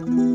Mm-hmm.